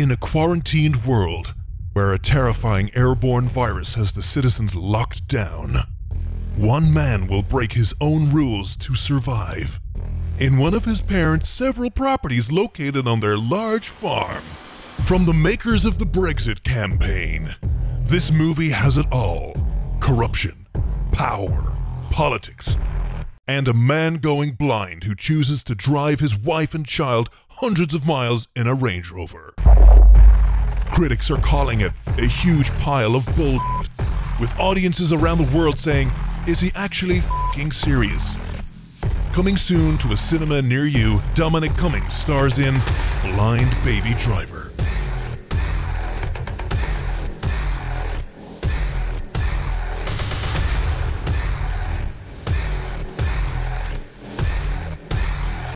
In a quarantined world where a terrifying airborne virus has the citizens locked down, one man will break his own rules to survive. In one of his parents' several properties located on their large farm. From the makers of the Brexit campaign, this movie has it all corruption, power, politics, and a man going blind who chooses to drive his wife and child hundreds of miles in a Range Rover. Critics are calling it a huge pile of bull, with audiences around the world saying, Is he actually fing serious? Coming soon to a cinema near you, Dominic Cummings stars in Blind Baby Driver.